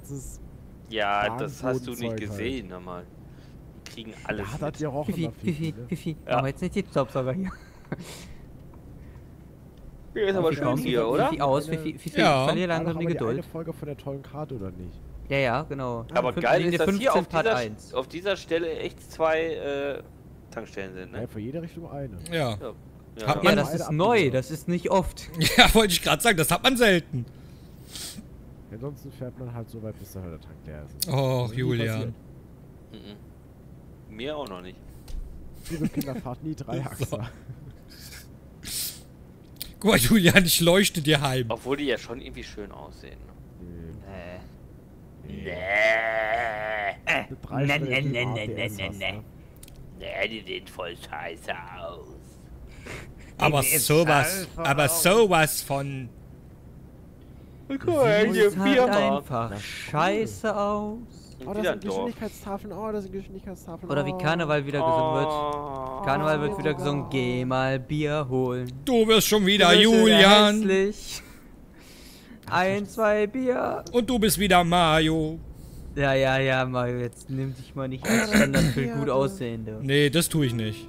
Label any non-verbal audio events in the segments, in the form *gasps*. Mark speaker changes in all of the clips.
Speaker 1: schwarzes.
Speaker 2: Ja, das hast du nicht
Speaker 1: halt.
Speaker 2: gesehen, nochmal. Die kriegen alles.
Speaker 1: Ja, hat
Speaker 2: mit.
Speaker 1: ja auch
Speaker 3: Fifi,
Speaker 1: immer viel.
Speaker 3: Fifi? Fifi.
Speaker 2: Ja.
Speaker 3: Aber jetzt nicht die Staubsauger hier.
Speaker 2: Hier ist aber
Speaker 3: aus,
Speaker 2: hier, oder?
Speaker 3: Fifi aus, Fifi, Fifi,
Speaker 4: Ja.
Speaker 3: verlier langsam die
Speaker 1: die eine
Speaker 3: Geduld.
Speaker 1: Folge von der tollen Karte oder nicht?
Speaker 3: Ja, ja, genau.
Speaker 2: Aber
Speaker 3: Fünf-
Speaker 2: geil ist, dass hier
Speaker 3: 15
Speaker 2: auf dieser,
Speaker 3: 1.
Speaker 2: auf dieser Stelle echt zwei äh, Tankstellen sind,
Speaker 1: Ja,
Speaker 2: ne?
Speaker 1: für jede Richtung eine.
Speaker 4: Ja.
Speaker 2: Ja.
Speaker 3: Ja,
Speaker 4: man-
Speaker 3: das ist neu, das ist nicht oft. *laughs*
Speaker 4: Ja, wollte ich gerade sagen, das hat man selten.
Speaker 1: Ansonsten fährt man halt so weit, bis der Tank leer ist.
Speaker 4: Och,
Speaker 1: nie
Speaker 4: Julian.
Speaker 2: Mhm. Mir auch noch nicht.
Speaker 1: Liebe Kinder, fahrt nie Dreiachser. *laughs*
Speaker 4: Guck mal, Julian, ich leuchte dir heim.
Speaker 2: Obwohl die ja schon irgendwie schön aussehen.
Speaker 1: Nee,
Speaker 3: Nee.
Speaker 2: Nee.
Speaker 1: eine Dreistelle
Speaker 3: ne, ne,
Speaker 1: ABS
Speaker 3: ne, ne, ne,
Speaker 1: ne?
Speaker 2: Nee, die sehen voll scheiße aus.
Speaker 4: Aber sowas, aber sowas von.
Speaker 2: Guck mal, hier
Speaker 3: Sieht halt
Speaker 2: Firma.
Speaker 3: einfach scheiße aus.
Speaker 1: Oh,
Speaker 2: wieder
Speaker 1: das sind. Geschwindigkeitstafeln. Oh, das sind Geschwindigkeitstafeln.
Speaker 3: Oder wie
Speaker 1: oh.
Speaker 3: Karneval wieder gesungen wird.
Speaker 2: Oh.
Speaker 3: Karneval wird wieder gesungen, geh mal Bier holen.
Speaker 4: Du wirst schon wieder
Speaker 3: Du wieder
Speaker 4: Julian.
Speaker 3: hässlich. Ein, zwei Bier.
Speaker 4: Und du bist wieder Mario.
Speaker 3: Ja, ja, ja, Mario, jetzt nimm dich mal nicht als Standard für gut aussehende.
Speaker 4: Nee, das tue ich nicht.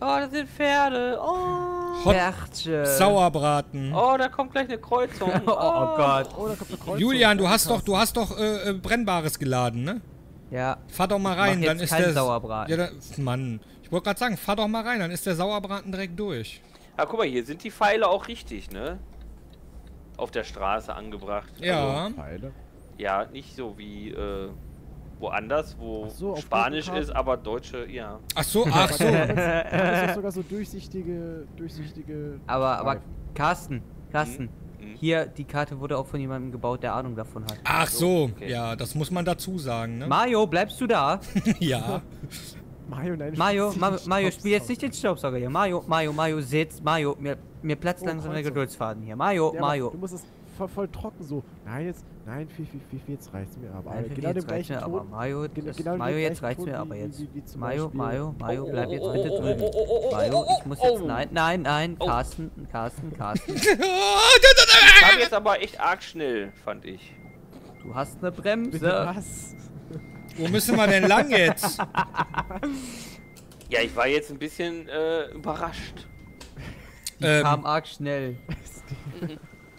Speaker 2: Oh, das sind Pferde. Oh.
Speaker 4: Hot. Sauerbraten.
Speaker 2: Oh, da kommt gleich eine Kreuzung. *laughs*
Speaker 3: Oh, oh Gott.
Speaker 1: Oh, da kommt eine Kreuzung.
Speaker 4: Julian, du hast doch, du hast doch äh, äh, Brennbares geladen, ne?
Speaker 3: Ja,
Speaker 4: Fahr doch mal rein, dann ist der
Speaker 3: Sauerbraten.
Speaker 4: Ja, da, Mann, ich wollte gerade sagen, fahr doch mal rein, dann ist der Sauerbraten direkt durch.
Speaker 2: Ah, guck mal, hier sind die Pfeile auch richtig, ne? Auf der Straße angebracht.
Speaker 4: Ja.
Speaker 1: Pfeile.
Speaker 2: Ja, nicht so wie äh, woanders, wo
Speaker 1: so,
Speaker 2: Spanisch ist, aber Deutsche, ja.
Speaker 4: Ach so, *laughs* ach so. *laughs*
Speaker 1: Das ist sogar so durchsichtige, durchsichtige.
Speaker 3: aber, aber. Carsten, Carsten,
Speaker 2: Mhm.
Speaker 3: hier, die Karte wurde auch von jemandem gebaut, der Ahnung davon hat.
Speaker 4: Ach so,
Speaker 2: Okay.
Speaker 4: ja, das muss man dazu sagen, ne?
Speaker 3: Mario, bleibst du da? *laughs*
Speaker 4: ja.
Speaker 1: Mario, nein,
Speaker 3: Mario,
Speaker 1: spiel
Speaker 3: Ma
Speaker 1: nicht
Speaker 3: Mario, spiel jetzt nicht den Staubsauger hier. Mario, Mario, Mario, sitz, Mario, mir, mir platzt
Speaker 1: Oh,
Speaker 3: langsam der. Geduldsfaden hier. Mario,
Speaker 1: Ja,
Speaker 3: Mario.
Speaker 1: Du musst es voll, voll trocken so. Nein, jetzt. Nein, Fifi, Fifi, jetzt reicht's mir aber.
Speaker 3: Nein,
Speaker 1: genau
Speaker 3: jetzt
Speaker 1: dem
Speaker 3: reicht's
Speaker 1: gleichen
Speaker 3: mir aber.
Speaker 1: Ton.
Speaker 3: Mario,
Speaker 1: Genau- genau
Speaker 3: Mario, jetzt reicht's
Speaker 1: Ton
Speaker 3: mir aber
Speaker 1: wie-
Speaker 3: jetzt.
Speaker 1: wie- wie
Speaker 3: Mario,
Speaker 1: Beispiel-
Speaker 3: Mario, Mario,
Speaker 2: Oh,
Speaker 3: bleib jetzt
Speaker 2: oh,
Speaker 3: bitte
Speaker 2: oh,
Speaker 3: drüben. Mario, ich muss
Speaker 2: oh.
Speaker 3: jetzt, nein, nein, nein. Carsten, Carsten, Carsten. *laughs*
Speaker 2: Das kam jetzt aber echt arg schnell, fand ich.
Speaker 3: Du hast eine
Speaker 1: Bitte
Speaker 3: Bremse.
Speaker 1: was? *laughs*
Speaker 4: Wo müssen wir denn lang jetzt? *laughs*
Speaker 2: Ja, ich war jetzt ein bisschen äh, überrascht.
Speaker 3: Die
Speaker 4: Ähm.
Speaker 3: kam arg schnell.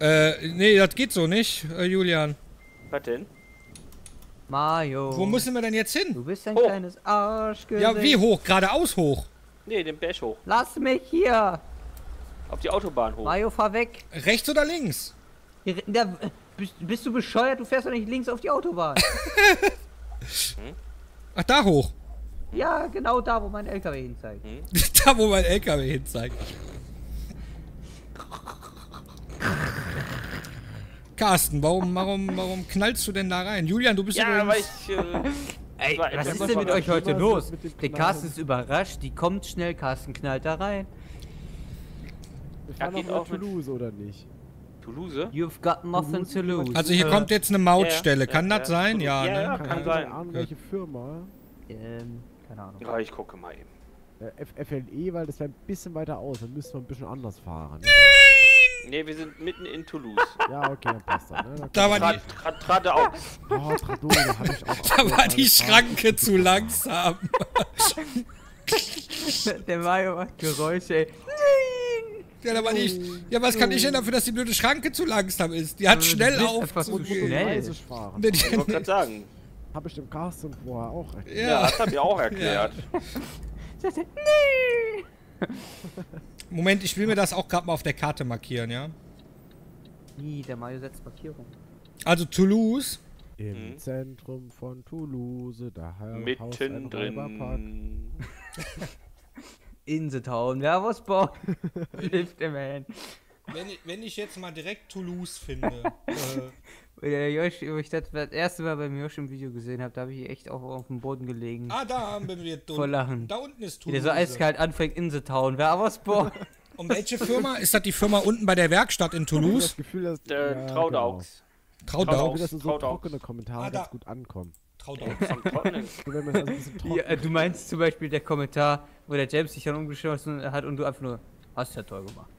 Speaker 4: Äh, nee, das geht so nicht, äh, Julian.
Speaker 2: Was denn?
Speaker 3: Mario.
Speaker 4: Wo müssen wir denn jetzt hin?
Speaker 3: Du bist ein
Speaker 2: Hoch.
Speaker 3: kleines Arschgesicht.
Speaker 4: Ja, wie hoch? Geradeaus hoch.
Speaker 2: Nee, den Berg hoch.
Speaker 3: Lass mich hier.
Speaker 2: Auf die Autobahn hoch.
Speaker 3: Mario, fahr weg.
Speaker 4: Rechts oder links?
Speaker 3: Hier, da, bist, bist du bescheuert? Du fährst doch nicht links auf die Autobahn. *laughs*
Speaker 4: Ach, da hoch.
Speaker 3: ja, genau da, wo mein LKW hin zeigt. *laughs*
Speaker 4: da, wo mein LKW hin Carsten, warum, warum, warum knallst du denn da rein? Julian, du bist
Speaker 2: ja,
Speaker 4: übrigens...
Speaker 2: weil ich. Äh, *laughs*
Speaker 3: Ey,
Speaker 2: war
Speaker 3: was ist denn mit euch heute los?
Speaker 1: mit dem
Speaker 3: Der. Carsten ist überrascht, die kommt schnell, Carsten knallt da rein.
Speaker 1: Wir
Speaker 2: Ja,
Speaker 1: fahren
Speaker 2: geht
Speaker 1: nach
Speaker 2: auch mit-
Speaker 1: Toulouse, oder nicht?
Speaker 2: Toulouse?
Speaker 3: You've got nothing to lose.
Speaker 4: Also hier
Speaker 2: Äh,
Speaker 4: kommt jetzt eine Mautstelle.
Speaker 2: ja,
Speaker 4: Kann
Speaker 2: ja,
Speaker 4: das
Speaker 2: ja.
Speaker 4: sein? Ja,
Speaker 2: Ja,
Speaker 4: ne?
Speaker 2: ja.
Speaker 1: Kann,
Speaker 2: kann
Speaker 1: ich
Speaker 2: sein.
Speaker 1: Ahnung, welche Firma?
Speaker 3: Ähm, keine Ahnung.
Speaker 2: Ja, ich gucke mal eben.
Speaker 1: Äh, F FLE, weil das wäre ein bisschen weiter aus. Dann müssten wir ein bisschen anders fahren. *laughs*
Speaker 2: Ne, wir sind mitten in Toulouse. *laughs*
Speaker 1: Ja, okay, dann passt das. Ne? Dann
Speaker 4: Da war
Speaker 2: Tra
Speaker 4: die,
Speaker 2: tra trade auf. *laughs*
Speaker 1: Oh, da hab ich auch. *laughs*
Speaker 4: da war die Schranke zu langsam.
Speaker 3: Der Mario macht Geräusche, ey.
Speaker 4: Ja, da war die, ja, was kann ich denn dafür, dass die blöde Schranke zu langsam ist? Die hat
Speaker 3: Du
Speaker 4: schnell auf zu
Speaker 3: schnell.
Speaker 1: Fahren.
Speaker 4: Nee,
Speaker 2: Ich wollte gerade sagen.
Speaker 1: Hab ich dem Carsten vorher auch erklärt.
Speaker 2: Ja,
Speaker 4: Ja.
Speaker 2: das hab ich auch erklärt.
Speaker 4: Moment, ich will mir das auch gerade mal auf der Karte markieren, ja?
Speaker 3: Ih, der Mario setzt Markierung.
Speaker 4: Also Toulouse.
Speaker 1: Im
Speaker 2: Mhm.
Speaker 1: Zentrum von Toulouse, da
Speaker 2: Mittendrin.
Speaker 3: In the town, wer was born? Lift the man.
Speaker 4: Wenn ich, wenn ich jetzt mal direkt Toulouse finde. *laughs* äh,
Speaker 3: Der Josh, wo ich das das erste Mal beim Josh im Video gesehen habe, da habe ich echt auch auf dem Boden gelegen.
Speaker 4: ah, da haben wir da *laughs*
Speaker 3: Vor. Lachen.
Speaker 4: Da unten ist
Speaker 3: Wie der
Speaker 4: Toulouse.
Speaker 3: so eiskalt anfängt, in the town, wer was born? *laughs*
Speaker 4: Und welche Firma? Ist das die Firma unten bei der Werkstatt in
Speaker 1: Ich
Speaker 4: Toulouse?
Speaker 1: das Gefühl, dass.
Speaker 2: Der
Speaker 1: ja,
Speaker 2: Traudaux.
Speaker 1: Genau. Ich
Speaker 4: Traudau.
Speaker 1: will, dass so
Speaker 2: Traudaux.
Speaker 1: trockene Kommentare
Speaker 4: Ah,
Speaker 1: ganz gut ankommen.
Speaker 4: Traudau.
Speaker 2: Vom Trocknen.
Speaker 1: So, wenn man das ein bisschen trocken
Speaker 3: Ja, äh, du meinst zum Beispiel der Kommentar, wo der James sich dann umgeschossen hat und du einfach nur, hast ja toll gemacht.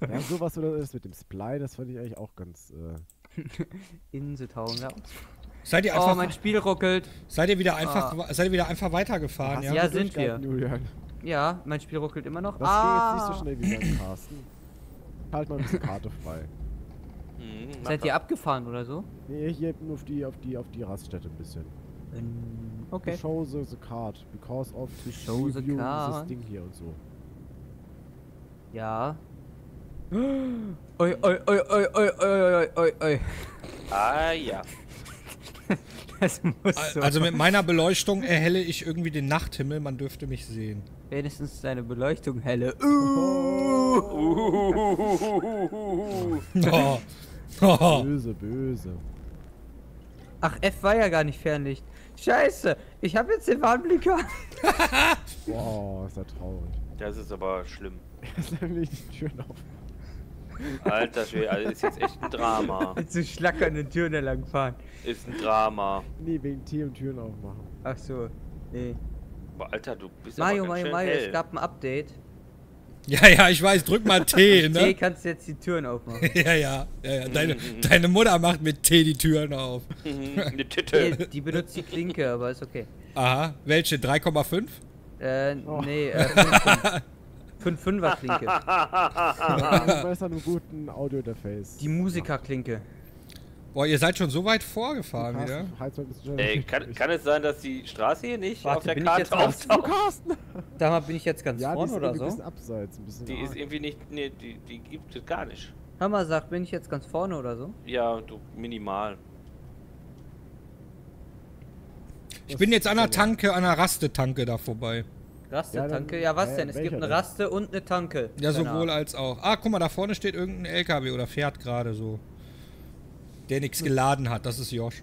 Speaker 1: Ja, sowas oder das mit dem Sply, das fand ich eigentlich auch ganz. Äh, *laughs*
Speaker 3: In the town, ja.
Speaker 4: Seid ihr
Speaker 3: Oh,
Speaker 4: einfach,
Speaker 3: mein Spiel ruckelt.
Speaker 4: seid ihr wieder einfach, seid ihr wieder einfach weitergefahren, ja?
Speaker 3: Ja, sind wir.
Speaker 1: Julian.
Speaker 3: Ja, mein Spiel ruckelt immer noch.
Speaker 1: Das
Speaker 3: ah,
Speaker 1: geht jetzt nicht so schnell wie beim Carsten. Halt mal ein bisschen Karte frei. *laughs*
Speaker 2: Mach
Speaker 3: Seid ihr abgefahren oder so?
Speaker 1: Nee, hier nur auf die, auf die, auf die Raststätte ein bisschen.
Speaker 3: Ähm,
Speaker 1: To
Speaker 3: Okay.
Speaker 1: show the, the card, because of
Speaker 3: To show the card.
Speaker 1: this Ding hier und so.
Speaker 3: Ja. Oi, oi, oi, oi, oi, oi, oi, oi.
Speaker 2: Ah ja.
Speaker 3: So.
Speaker 4: Also mit meiner Beleuchtung erhelle ich irgendwie den Nachthimmel, man dürfte mich sehen.
Speaker 3: Wenigstens deine Beleuchtung helle. Uh. *laughs*
Speaker 4: oh. Oh.
Speaker 1: Böse, böse.
Speaker 3: Ach, F war ja gar nicht Fernlicht. Scheiße, ich habe jetzt den Warnblinker.
Speaker 1: wow, *laughs* ist ja traurig.
Speaker 2: Das ist aber schlimm. *laughs*
Speaker 1: Er ist nämlich die Türen auf.
Speaker 2: Alter Schwede, also ist jetzt echt ein Drama. *laughs*
Speaker 3: Zu schlackernden Türen entlang fahren.
Speaker 2: Ist ein Drama.
Speaker 1: Nee, wegen Tee und Türen aufmachen.
Speaker 3: Ach so. Nee.
Speaker 2: Boah, Alter, du bist
Speaker 3: Mario,
Speaker 2: aber ganz
Speaker 3: Mario, Mario,
Speaker 2: hell.
Speaker 3: es gab ein Update.
Speaker 4: Ja, ja, ich weiß, drück mal T,
Speaker 3: T
Speaker 4: ne?
Speaker 3: kannst du jetzt die Türen aufmachen. *laughs*
Speaker 4: Ja, ja, ja, ja. Deine, deine Mutter macht mit T die Türen auf.
Speaker 2: Mhm, Eine
Speaker 3: Nee,
Speaker 2: Titte.
Speaker 3: die benutzt die Klinke, aber ist okay.
Speaker 4: Aha, welche? 3,5?
Speaker 3: Äh,
Speaker 1: Oh.
Speaker 3: nee, äh, *laughs* 5 5er Klinke.
Speaker 1: Ja, du an einem guten Audio-Interface.
Speaker 3: Die Musikerklinke.
Speaker 4: Boah, ihr seid schon so weit vorgefahren, ja?
Speaker 1: halt
Speaker 2: Ey, kann, kann es sein, dass die Straße hier nicht
Speaker 3: Warte,
Speaker 2: auf der Karte auftaucht?
Speaker 1: Carsten!
Speaker 3: Da mal bin ich jetzt ganz
Speaker 1: Ja,
Speaker 3: vorne
Speaker 1: ist
Speaker 3: oder so.
Speaker 1: bisschen abseits, ein bisschen
Speaker 2: Die ist
Speaker 1: arg.
Speaker 2: irgendwie nicht, nee, die, die gibt es gar nicht.
Speaker 3: Hammer sagt, bin ich jetzt ganz vorne oder so?
Speaker 2: Ja, du, minimal.
Speaker 4: Ich bin jetzt an der Tanke, an der Rastetanke da vorbei.
Speaker 3: Raste,
Speaker 1: Ja, dann-
Speaker 3: Tanke. Ja, was
Speaker 1: hä,
Speaker 3: denn? Es gibt eine
Speaker 1: denn?
Speaker 3: Raste und eine Tanke.
Speaker 4: Ja,
Speaker 3: Keine
Speaker 4: sowohl als auch. Ah, guck mal, da vorne steht irgendein LKW oder fährt gerade so. Der nichts geladen hat, das ist Josh.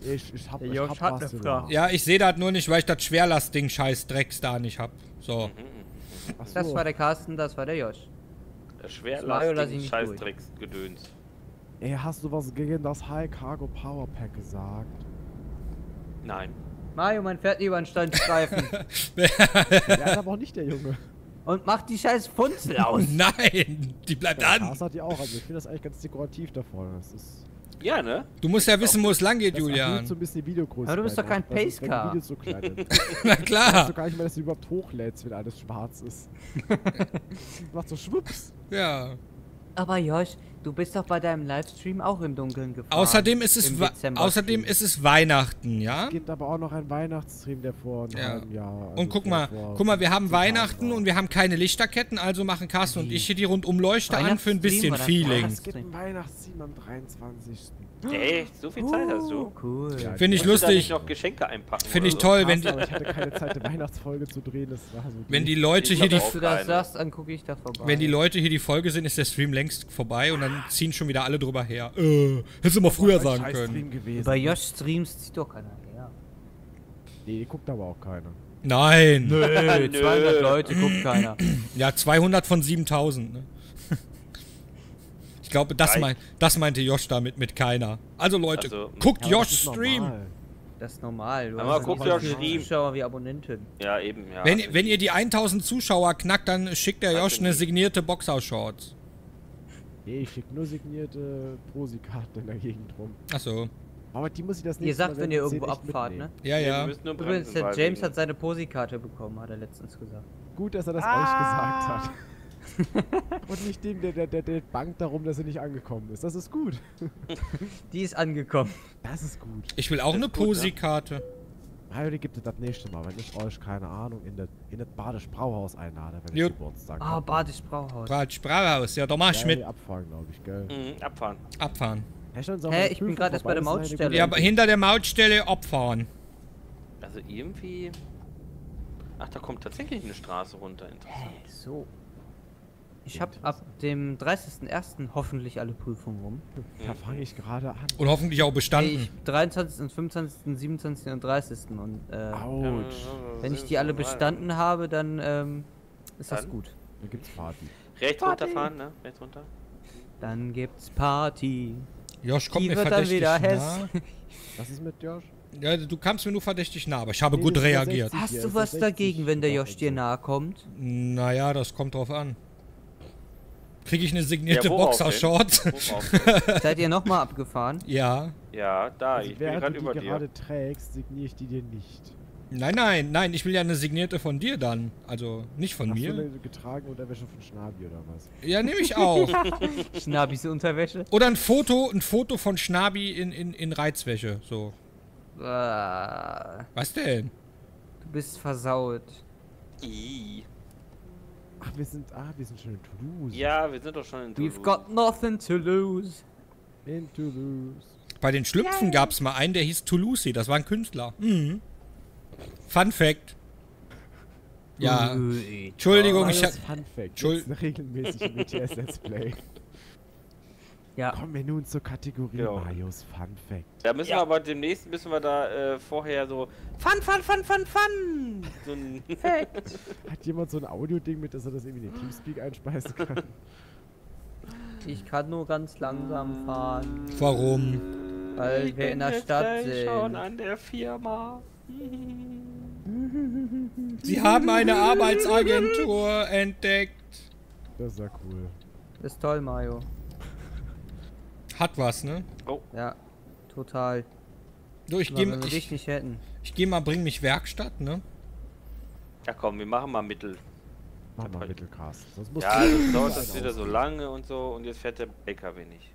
Speaker 1: Ich, ich hab,
Speaker 3: Der
Speaker 1: ich
Speaker 3: Josh
Speaker 1: hab
Speaker 3: hat eine Frage.
Speaker 4: Ja, ich sehe das nur nicht, weil ich das Schwerlastding scheiß Drecks da nicht hab. So.
Speaker 1: Ach so.
Speaker 3: Das war der Carsten, das war der Josh. Lass ich
Speaker 2: Schwerlasting
Speaker 3: nicht
Speaker 2: Scheißdrecksgedöns.
Speaker 1: Ey, hast du was gegen das High Cargo Power Pack gesagt?
Speaker 2: Nein.
Speaker 3: Mario, man fährt über einen Standstreifen
Speaker 1: ja, *laughs* aber auch nicht der Junge.
Speaker 3: und macht die scheiß Funzel aus. *laughs*
Speaker 4: Nein, die bleibt
Speaker 1: Der
Speaker 4: an.
Speaker 1: Cars hat die auch, also ich finde das eigentlich ganz dekorativ da vorne. Das ist.
Speaker 2: Ja, ne?
Speaker 4: Du musst ja wissen, wo es lang geht,
Speaker 1: Das
Speaker 4: Julian.
Speaker 1: so ein bisschen die Videogröße.
Speaker 3: Aber du bist doch kein.
Speaker 1: Das
Speaker 3: Pacecar.
Speaker 1: Videos so klein. *laughs*
Speaker 4: Na
Speaker 1: Weißt du
Speaker 4: klar.
Speaker 1: gar nicht mehr, dass du überhaupt hochlädst, wenn alles schwarz ist. Macht so schwupps.
Speaker 4: Ja.
Speaker 3: Aber Josh, du bist doch bei deinem Livestream auch im Dunkeln gefahren.
Speaker 4: Außerdem ist es außerdem ist es Weihnachten, ja?
Speaker 1: Es gibt aber auch noch einen Weihnachtsstream, der vor einem
Speaker 4: Ja.
Speaker 1: halben Jahr. also
Speaker 4: Und guck mal, guck mal, wir haben
Speaker 1: 15 Tagen
Speaker 4: Weihnachten und wir haben keine Lichterketten, also machen Carsten und ich hier die Rundumleuchter an für ein bisschen Feeling.
Speaker 1: Ja, es gibt einen Weihnachtsstream am 23.
Speaker 2: Echt? So viel Zeit hast du?
Speaker 3: Oh, cool.
Speaker 1: Ja,
Speaker 4: Finde ich lustig.
Speaker 2: nicht noch Geschenke einpacken?
Speaker 4: Finde ich
Speaker 2: so?
Speaker 4: toll, wenn die,
Speaker 1: ich hatte keine Zeit, eine Weihnachtsfolge zu drehen. Das war so
Speaker 4: wenn die Leute
Speaker 2: Ich
Speaker 4: hier die,
Speaker 3: du das sagst, dann gucke ich da vorbei.
Speaker 4: wenn die Leute hier die Folge sind, ist der Stream längst vorbei und dann ziehen schon wieder alle drüber her. Äh, hättest du mal früher sagen können.
Speaker 3: Bei Josh Streams zieht doch keiner her.
Speaker 1: Nee, die guckt aber auch keiner.
Speaker 4: Nein.
Speaker 3: Nö, *laughs*
Speaker 2: Nö.
Speaker 3: 200 Leute, guckt keiner.
Speaker 4: Ja, 200 von 7000. Ne? *laughs* Ich glaube, das, mein, das meinte Josh damit mit keiner. Also Leute,
Speaker 2: Also,
Speaker 4: guckt
Speaker 1: Ja,
Speaker 4: Josh
Speaker 1: das ist
Speaker 4: Stream.
Speaker 1: normal.
Speaker 3: Das ist normal. Du
Speaker 2: Aber
Speaker 3: hast
Speaker 2: guck,
Speaker 3: so
Speaker 2: wer
Speaker 3: viele
Speaker 2: streamt.
Speaker 3: Zuschauer wie Abonnenten.
Speaker 2: Ja, eben, ja.
Speaker 4: Wenn, wenn ihr die 1000 Zuschauer knackt, dann schickt der Josh eine signierte Boxershorts.
Speaker 1: Nee, ich schick nur signierte Prosi-Karten in der Gegend rum.
Speaker 4: Achso.
Speaker 1: Aber die muss ich das
Speaker 3: Ihr
Speaker 1: nächste
Speaker 3: sagt, wenn ihr irgendwo abfahrt, ne?
Speaker 1: mitnehmen.
Speaker 4: Ja,
Speaker 2: Nee,
Speaker 4: ja.
Speaker 2: Wir müssen nur
Speaker 3: Übrigens, der James hat seine Posikarte bekommen, hat er letztens gesagt.
Speaker 1: Gut, dass er das
Speaker 3: Ah.
Speaker 1: euch gesagt hat. *laughs* Und nicht dem, der, der, der, der bangt darum, dass er nicht angekommen ist. Das ist gut. *laughs*
Speaker 3: Die ist angekommen.
Speaker 1: Das ist gut.
Speaker 4: Ich will auch
Speaker 2: Das
Speaker 4: eine
Speaker 2: ne?
Speaker 4: Posi-Karte.
Speaker 1: Mario, die gibt es das nächste Mal, wenn ich euch, keine Ahnung, in das in das Badisch Brauhaus einlade, wenn
Speaker 4: Gut.
Speaker 1: ich Geburtstag
Speaker 3: Ah. Badisch Brauhaus.
Speaker 4: Brat Sprachhaus. Ja, doch mach ich
Speaker 1: Ja,
Speaker 4: mit.
Speaker 1: abfahren, glaube ich, gell?
Speaker 2: Mhm, abfahren.
Speaker 4: Abfahren.
Speaker 3: Hä, ich bin grad erst bei der Mautstelle.
Speaker 4: Ja, aber hinter der Mautstelle abfahren.
Speaker 2: Also irgendwie... Ach, da kommt tatsächlich eine Straße runter. Interessant.
Speaker 3: So. Ich habe ab dem 30.01. hoffentlich alle Prüfungen rum.
Speaker 1: Da fange ich gerade an.
Speaker 4: Und hoffentlich auch
Speaker 3: Nee,
Speaker 4: bestanden.
Speaker 3: ich 23., und 25., 27. und 30. Und äh,
Speaker 1: Autsch.
Speaker 3: wenn ich die alle bestanden habe, dann ähm, ist das
Speaker 2: Dann?
Speaker 3: gut.
Speaker 1: Da gibt's Party.
Speaker 2: Rechts
Speaker 3: Party.
Speaker 2: runterfahren, ne? Rechts runter.
Speaker 3: Dann gibt's Party.
Speaker 4: Josh kommt
Speaker 3: Die
Speaker 4: mir
Speaker 3: wird dann
Speaker 4: verdächtig
Speaker 3: wieder
Speaker 4: nah. *laughs*
Speaker 1: Was ist mit Josh?
Speaker 4: Ja, du kamst mir nur verdächtig nah, aber ich habe
Speaker 1: Nee,
Speaker 4: gut
Speaker 1: das
Speaker 4: reagiert.
Speaker 1: 60.
Speaker 3: Hast du was
Speaker 1: das
Speaker 3: dagegen,
Speaker 1: 60
Speaker 3: wenn der Josh dir nahe kommt?
Speaker 4: Naja, das kommt drauf an. Kriege ich eine signierte
Speaker 2: Ja,
Speaker 4: Boxershort? *laughs*
Speaker 3: Seid ihr nochmal abgefahren?
Speaker 4: ja.
Speaker 2: ja, da,
Speaker 1: Also
Speaker 2: ich bin gerade
Speaker 1: du
Speaker 2: über dir.
Speaker 1: gerade trägst, signiere ich die dir nicht.
Speaker 4: Nein, nein, nein, ich will ja eine signierte von dir dann. Also nicht von
Speaker 1: Hast du
Speaker 4: mir.
Speaker 1: eine getragene Unterwäsche von Schnabi oder was?
Speaker 4: Ja, nehme ich auch. *laughs*
Speaker 3: Schnabis Unterwäsche?
Speaker 4: Oder ein Foto, ein Foto von Schnabi in, in, in Reizwäsche. So.
Speaker 3: Ah,
Speaker 4: Was denn?
Speaker 3: du bist versaut.
Speaker 2: I.
Speaker 1: Ach, wir sind, ah, wir sind schon in Toulouse.
Speaker 2: Ja, wir sind doch schon in
Speaker 3: We've
Speaker 2: Toulouse.
Speaker 3: got nothing to lose.
Speaker 1: In Toulouse.
Speaker 4: Bei den Schlüpfen gab es mal einen, der hieß Toulouse. Das war ein Künstler. Mhm. Fun Fact. Ja. Entschuldigung, ich hab.
Speaker 1: Fun Fact.
Speaker 4: Entschuld-
Speaker 1: Jetzt regelmäßig im ETS Let's Play.
Speaker 3: Ja,
Speaker 1: Kommen wir nun zur Kategorie
Speaker 2: Ja.
Speaker 1: Marius Fun Fact.
Speaker 2: Da müssen
Speaker 3: Ja.
Speaker 2: wir aber demnächst müssen wir da äh, vorher so Fun, Fun, Fun, Fun, Fun. So ein *laughs* *laughs*
Speaker 1: Hat jemand so ein Audio-Ding mit, dass er das irgendwie in den Teamspeak einspeisen kann? *laughs*
Speaker 3: ich kann nur ganz langsam fahren,
Speaker 4: Warum?
Speaker 3: weil wir in der Stadt
Speaker 2: Schon
Speaker 3: sind.
Speaker 2: an der Firma.
Speaker 4: Sie haben eine Arbeitsagentur entdeckt.
Speaker 1: Das ist ja cool.
Speaker 3: Das ist toll, Mario.
Speaker 4: Hat was, ne?
Speaker 3: Ja, total.
Speaker 4: So, ich gehe ich, ich geh mal, bring mich Werkstatt, ne?
Speaker 2: Ja komm, wir machen mal Mittel.
Speaker 1: Mach mal. Mittelcast.
Speaker 2: Ja, das dauert das wieder so lange und so und jetzt fährt der LKW nicht.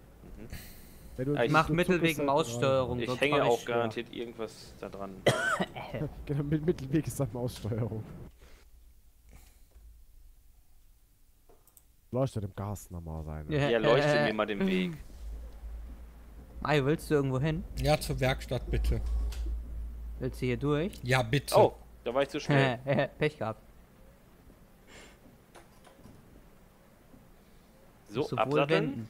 Speaker 1: Wenn du
Speaker 2: Ich
Speaker 3: Ich mach Mittel wegen Maussteuerung.
Speaker 2: Ich hänge auch garantiert irgendwas da dran. *laughs*
Speaker 1: Genau, mit Mittelweg ist dann Maussteuerung. Leuchtet im Gas nochmal sein. Ne?
Speaker 3: Ja.
Speaker 2: Ja, leuchtet
Speaker 3: Äh,
Speaker 2: mir mal den Weg.
Speaker 3: Mario, willst du irgendwo hin?
Speaker 4: Ja, zur Werkstatt bitte.
Speaker 3: Willst du hier durch?
Speaker 4: Ja, bitte.
Speaker 2: Oh, da war ich zu schnell. *laughs*
Speaker 3: Pech gehabt.
Speaker 2: So, absatteln.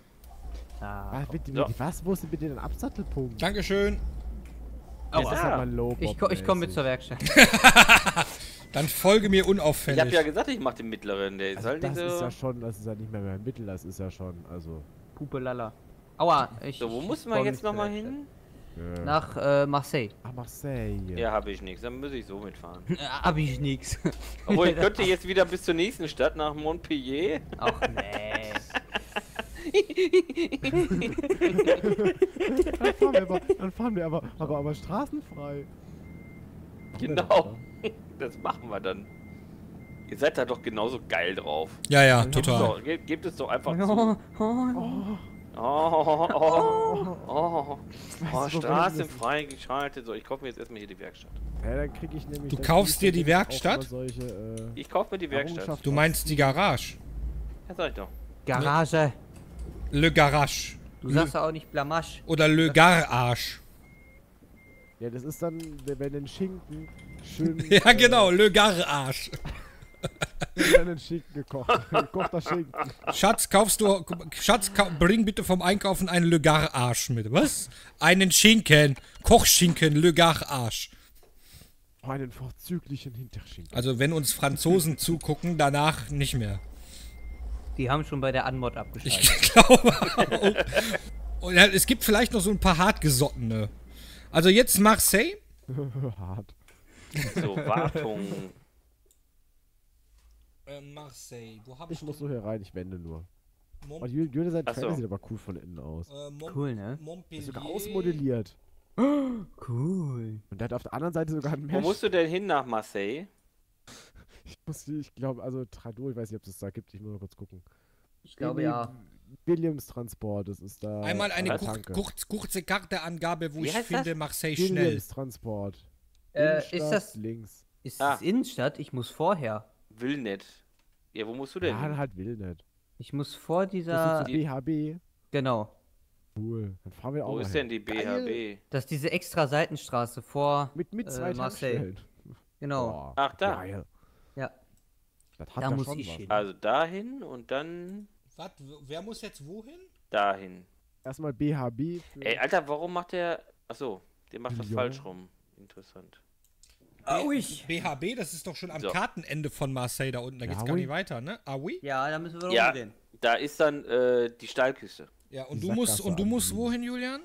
Speaker 3: Ah.
Speaker 1: Was, bitte,
Speaker 2: So.
Speaker 1: bitte, was? Wo ist denn bitte den Absattelpunkt?
Speaker 4: Dankeschön.
Speaker 1: Das
Speaker 2: Aua.
Speaker 1: ist aber low
Speaker 3: Ich, ko ich komme mit zur Werkstatt. *laughs*
Speaker 4: Dann folge mir
Speaker 2: Ich habe
Speaker 4: unauffällig.
Speaker 2: ja gesagt, ich mach den mittleren. Der ist
Speaker 1: Also
Speaker 2: halt
Speaker 1: das
Speaker 2: nicht
Speaker 1: ist
Speaker 2: so.
Speaker 1: ja schon, das ist ja nicht mehr mehr ein Mittel, das ist ja schon, also.
Speaker 3: Pupe lala. Aua, ich.
Speaker 2: So, wo muss man jetzt nochmal hin?
Speaker 1: Äh,
Speaker 3: Nach äh, Marseille.
Speaker 1: Ah, Marseille.
Speaker 2: Ja, habe ich nichts. Dann muss ich so mitfahren. *laughs*
Speaker 3: Hab ich nix. *laughs*
Speaker 2: Obwohl, ich könnte jetzt wieder bis zur nächsten Stadt nach Montpellier.
Speaker 3: Ach nee. *laughs*
Speaker 1: Dann fahren wir aber, dann fahren wir aber, aber, aber straßenfrei.
Speaker 2: Genau. Das machen wir dann. Ihr seid da doch genauso geil drauf.
Speaker 4: Ja, ja, total.
Speaker 2: ge gebt es doch einfach zu.
Speaker 3: Oh, oh.
Speaker 2: Oh, oh, oh, oh, oh Straßen
Speaker 1: warum
Speaker 2: frei geschaltet. So, ich kaufe mir jetzt erstmal hier die Werkstatt.
Speaker 1: Ja, dann krieg ich nämlich.
Speaker 4: Du kaufst dir die Werkstatt?
Speaker 1: äh,
Speaker 2: Ich kaufe mir die Werkstatt.
Speaker 4: Du meinst die Garage.
Speaker 2: Ja, sag ich doch.
Speaker 3: Garage.
Speaker 4: Le Garage.
Speaker 3: Du sagst ja auch nicht Blamage.
Speaker 4: Oder Le Garage.
Speaker 1: Ja, das ist dann, wenn den Schinken schön. *laughs*
Speaker 4: Ja, genau, Le Garage. *laughs*
Speaker 1: Den Schinken gekocht. *laughs* Gekochter Schinken.
Speaker 4: Schatz, kaufst du. Schatz, bring bitte vom Einkaufen einen Le Garage mit. Was? Einen Schinken. Kochschinken.
Speaker 1: Oh, einen vorzüglichen Hinterschinken.
Speaker 4: Also, wenn uns Franzosen zugucken, danach nicht mehr.
Speaker 3: Die haben schon bei der Anmod
Speaker 4: Ich
Speaker 3: abgeschaltet. *laughs*
Speaker 4: glaube auch. Und es gibt vielleicht noch so ein paar hartgesottene. Also jetzt Marseille. *laughs*
Speaker 1: Hart.
Speaker 2: So, Wartung.
Speaker 4: Äh, Marseille. Wo hab
Speaker 1: Ich muss so hier rein, ich wende nur.
Speaker 4: Mont
Speaker 1: Oh, Jule, sein
Speaker 2: so.
Speaker 1: Trailer sieht aber cool von innen aus.
Speaker 4: äh,
Speaker 3: Cool, ne?
Speaker 4: Montpellier.
Speaker 1: Ist sogar ausmodelliert. *gasps*
Speaker 3: Cool.
Speaker 1: Und der hat auf der anderen Seite sogar ein
Speaker 2: Wo
Speaker 1: Mesh.
Speaker 2: musst du denn hin nach Marseille? *laughs*
Speaker 1: Ich muss, die- ich glaube, also Trado, ich weiß nicht, ob es das da gibt, ich muss mal kurz gucken.
Speaker 3: Ich glaube ja.
Speaker 1: Williams Transport, das ist da.
Speaker 4: Einmal eine kur kurz, kurze Karteangabe, wo
Speaker 2: Wie
Speaker 4: ich finde
Speaker 2: das?
Speaker 4: Marseille schnell.
Speaker 1: Williams Transport.
Speaker 3: Äh, ist das-
Speaker 1: links?
Speaker 3: Ist
Speaker 2: Ah.
Speaker 3: das Innenstadt? Ich muss vorher.
Speaker 2: Will nicht. Ja, wo musst du denn?
Speaker 1: Ja,
Speaker 2: hin?
Speaker 1: halt will nicht.
Speaker 3: Ich muss vor
Speaker 1: Das ist
Speaker 3: dieser.
Speaker 1: zu BHB.
Speaker 3: Genau.
Speaker 1: Cool. Dann fahren wir auch
Speaker 2: Wo ist
Speaker 1: hin.
Speaker 2: denn die
Speaker 1: Geil.
Speaker 2: BHB?
Speaker 3: Das ist diese extra Seitenstraße vor.
Speaker 1: Mit, mit
Speaker 3: Äh,
Speaker 1: zwei
Speaker 3: Marseille.
Speaker 1: Tankstellen.
Speaker 3: Genau.
Speaker 1: Boah,
Speaker 2: Ach, da.
Speaker 1: Geil.
Speaker 3: Ja.
Speaker 1: Das hat
Speaker 3: Da
Speaker 1: ja
Speaker 3: muss
Speaker 1: schon
Speaker 3: ich
Speaker 1: was.
Speaker 3: hin.
Speaker 2: Also dahin und dann
Speaker 4: Was? Wer muss jetzt wohin?
Speaker 2: dahin.
Speaker 1: Erstmal BHB. Für
Speaker 2: Ey, Alter, warum macht der. Achso, der macht was
Speaker 1: Ja.
Speaker 2: falsch rum. Interessant.
Speaker 3: Auich.
Speaker 4: BHB, das ist doch schon am
Speaker 2: So.
Speaker 4: Kartenende von Marseille da unten. Da geht's
Speaker 1: Ja,
Speaker 4: gar
Speaker 1: ui.
Speaker 4: nicht weiter, ne? Ah, oui?
Speaker 3: Ja, da müssen wir doch
Speaker 2: Ja,
Speaker 3: hingehen.
Speaker 2: da ist dann äh, die Steilküste.
Speaker 4: Ja, und du musst, und du musst wohin, Julian?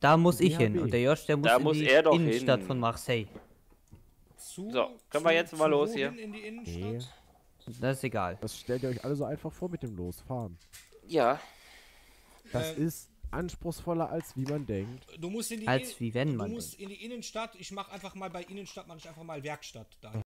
Speaker 3: Da muss ich
Speaker 1: BHB.
Speaker 3: hin. Und der Josh, der muss
Speaker 2: Da
Speaker 3: in
Speaker 2: muss
Speaker 3: die
Speaker 2: er doch
Speaker 3: Innenstadt
Speaker 2: hin.
Speaker 3: von Marseille.
Speaker 4: Zu,
Speaker 2: So, können wir jetzt mal los hier?
Speaker 4: In die
Speaker 1: Nee.
Speaker 4: Innenstadt?
Speaker 3: Das ist egal.
Speaker 1: Das stellt ihr euch alle so einfach vor mit dem Losfahren.
Speaker 2: Ja.
Speaker 1: Das
Speaker 4: Äh,
Speaker 1: ist anspruchsvoller, als wie man denkt.
Speaker 4: Du musst in die,
Speaker 3: Als
Speaker 4: In-
Speaker 3: wie wenn
Speaker 4: du
Speaker 3: man
Speaker 4: musst in die Innenstadt. Ich mache einfach mal bei Innenstadt, mache ich einfach mal Werkstatt dahin.